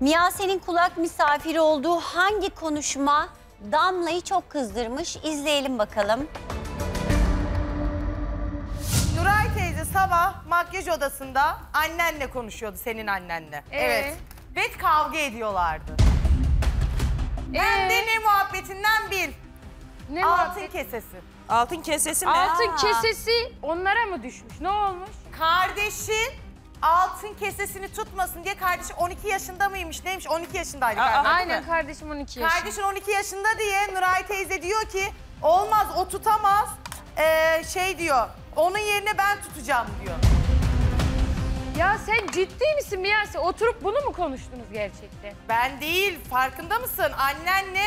Miyase'nin kulak misafiri olduğu hangi konuşma Damla'yı çok kızdırmış? İzleyelim bakalım. Nuray teyze sabah makyaj odasında annenle konuşuyordu, senin annenle. Evet. Ve kavga ediyorlardı. Ben de ne muhabbetinden bil. Ne Altın muhabbet? kesesi. Altın kesesi mi? Altın Aa. kesesi onlara mı düşmüş? Ne olmuş? Kardeşin altın kesesini tutmasın diye kardeşi 12 yaşında mıymış neymiş 12 yaşındaydı galiba Aynen mi? kardeşim 12 yaşında. Kardeşin 12 yaşında diye Nuray teyze diyor ki olmaz o tutamaz Ee, şey diyor onun yerine ben tutacağım diyor. Ya sen ciddi misin Miyase? Oturup bunu mu konuştunuz gerçekten? Ben değil farkında mısın annenle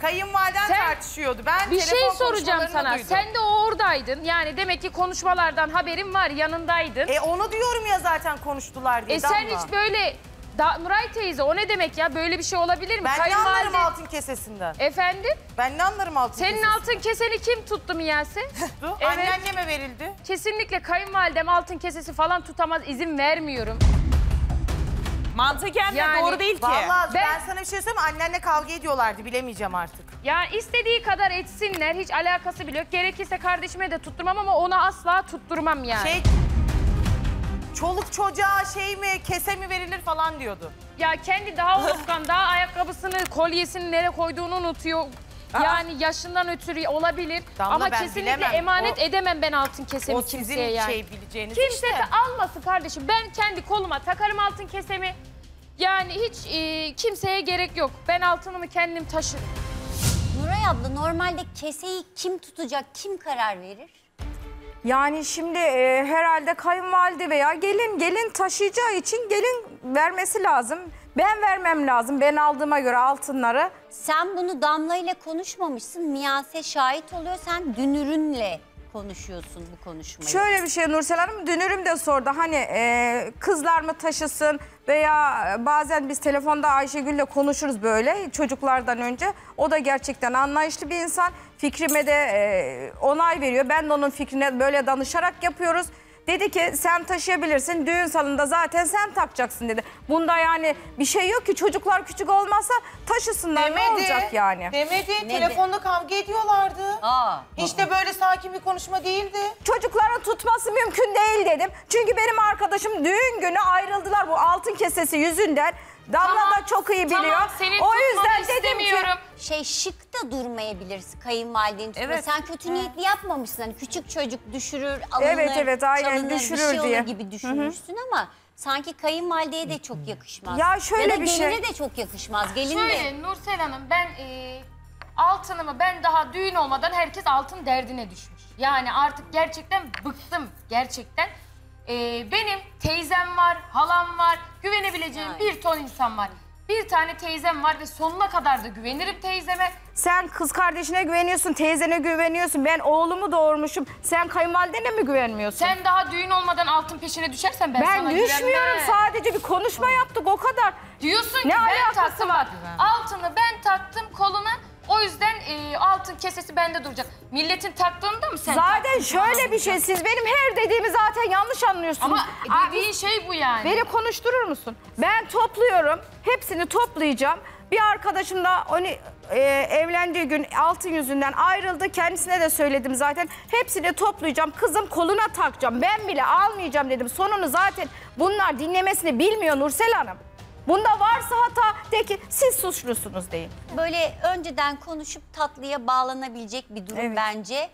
kayınvaliden Sen- tartışıyordu. Ben Bir telefon şey soracağım konuşmalarını sana. duydum. Sen de oradaydın. Yani demek ki konuşmalardan haberin var, yanındaydın. E onu diyorum ya zaten konuştular diye E sen Damla. hiç böyle... Da, Nuray teyze o ne demek ya? Böyle bir şey olabilir mi? Ben ne anlarım altın kesesinden? Efendim? Ben ne anlarım altın Senin kesesinden? altın keseni kim tuttu Miyase? tuttu. Evet. Anneanneme verildi. Kesinlikle kayınvalidem altın kesesi falan tutamaz. izin vermiyorum. Mantıken de Yani- doğru değil ki. Vallahi ben... Ben- sana bir şey söyleyeyim mi? Annenle kavga ediyorlardı bilemeyeceğim artık. Yani istediği kadar etsinler. Hiç alakası bile yok. Gerekirse kardeşime de tutturmam ama ona asla tutturmam yani. Şey çoluk çocuğa şey mi kese mi verilir falan diyordu. Ya kendi daha unutkan, daha ayakkabısını, kolyesini nereye koyduğunu unutuyor. Yani yaşından ötürü olabilir. Damla, ama ben kesinlikle bilemem. emanet O- edemem ben altın kesemi o sizin kimseye yani. şey bileceğiniz Kimse işte. de almasın kardeşim. Ben kendi koluma takarım altın kesemi. Yani hiç e, kimseye gerek yok. Ben altınımı kendim taşırım. Nuray abla normalde keseyi kim tutacak, kim karar verir? Yani şimdi e, herhalde kayınvalide veya gelin gelin taşıyacağı için gelin vermesi lazım. Ben vermem lazım. Ben aldığıma göre altınları. Sen bunu Damla ile konuşmamışsın. Miyase şahit oluyor. Sen dünürünle konuşuyorsun bu konuşmayı. Şöyle bir şey Nursel Hanım dünürüm de sordu. Hani e, kızlar mı taşısın veya bazen biz telefonda Ayşegül'le konuşuruz böyle çocuklardan önce. O da gerçekten anlayışlı bir insan. Fikrime de e, onay veriyor. Ben de onun fikrine böyle danışarak yapıyoruz. Dedi ki sen taşıyabilirsin. Düğün salonunda zaten sen takacaksın dedi. Bunda yani bir şey yok ki çocuklar küçük olmasa taşısınlar ne olacak yani? Demedi. Ne Telefonda kavga ediyorlardı. Aa. Hiç de böyle sakin bir konuşma değildi. Çocukların tutması mümkün değil dedim. Çünkü benim arkadaşım düğün günü ayrıldılar bu altın kesesi yüzünden. Damla Tamam, da çok iyi biliyor. Tamam senin o tutmanı yüzden dedim ki istemiyorum. Şey şık da durmayabilirsin kayınvalidenin tutma. Evet. Sen kötü niyetli yapmamışsın. Hani küçük çocuk düşürür, alınır, Evet, evet, aynen, çalınır, bir düşürür şey olur diye. gibi düşünmüşsün ama sanki kayınvalideye de çok yakışmaz. Ya şöyle ya da bir şey- geline de çok yakışmaz. Gelin de. Şöyle Nursel Hanım ben e, altınımı ben daha düğün olmadan herkes altın derdine düşmüş. Yani artık gerçekten bıktım gerçekten. E, benim teyzem var, halam var, güvenebileceğim bir ton insan var. Bir tane teyzem var ve sonuna kadar da güvenirim teyzeme. sen kız kardeşine güveniyorsun, teyzene güveniyorsun. Ben oğlumu doğurmuşum. Sen kayınvalidene mi güvenmiyorsun? Sen daha düğün olmadan altın peşine düşersen ben, ben sana düşmüyorum güvenmem. sadece bir konuşma yaptık o kadar. Diyorsun ki Ne ben alakası taktım var? bak. Altını ben taktım koluna. O yüzden e, altın kesesi bende duracak. Milletin taktığını da mı sen zaten taktın? şöyle bir şey siz benim her dediğimi zaten yanlış anlıyorsunuz. Ama Aa, dediğin şey bu yani. Beni konuşturur musun? Ben topluyorum. Hepsini toplayacağım. Bir arkadaşım da onu e, evlendiği gün altın yüzünden ayrıldı. Kendisine de söyledim zaten. Hepsini toplayacağım. Kızım koluna takacağım. Ben bile almayacağım dedim. Sonunu zaten bunlar dinlemesini bilmiyor Nursel Hanım. Bunda varsa hata de ki siz suçlusunuz deyin. Böyle önceden konuşup tatlıya bağlanabilecek bir durum Evet. bence.